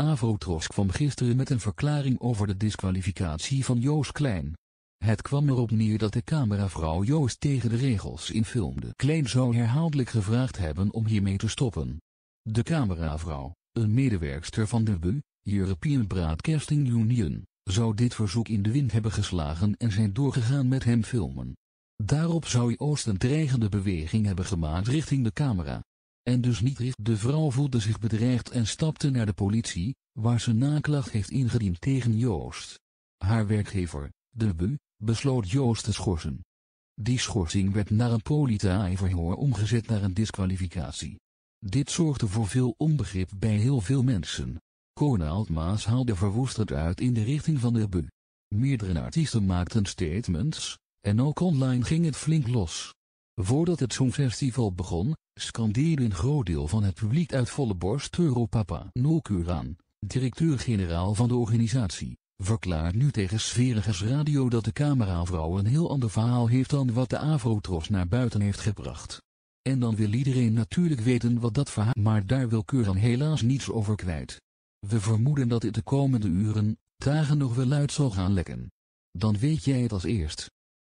Avrotros kwam gisteren met een verklaring over de disqualificatie van Joost Klein. Het kwam erop neer dat de cameravrouw Joost tegen de regels infilmde. Klein zou herhaaldelijk gevraagd hebben om hiermee te stoppen. De cameravrouw, een medewerkster van de BU, European Broadcasting Union, zou dit verzoek in de wind hebben geslagen en zijn doorgegaan met hem filmen. Daarop zou Joost een dreigende beweging hebben gemaakt richting de camera. En dus niet richt. De vrouw voelde zich bedreigd en stapte naar de politie, waar ze naklacht heeft ingediend tegen Joost. Haar werkgever, de BU, besloot Joost te schorsen. Die schorsing werd naar een politieverhoor omgezet naar een disqualificatie. Dit zorgde voor veel onbegrip bij heel veel mensen. Konald Maas haalde verwoesterd uit in de richting van de BU. Meerdere artiesten maakten statements, en ook online ging het flink los. Voordat het Songfestival begon, scandeerde een groot deel van het publiek uit volle borst Europapa Nokuran, directeur-generaal van de organisatie, verklaart nu tegen Sverigers Radio dat de cameravrouw een heel ander verhaal heeft dan wat de Avrotros naar buiten heeft gebracht. En dan wil iedereen natuurlijk weten wat dat verhaal... Maar daar wil Kuran helaas niets over kwijt. We vermoeden dat het de komende uren, dagen nog wel uit zal gaan lekken. Dan weet jij het als eerst.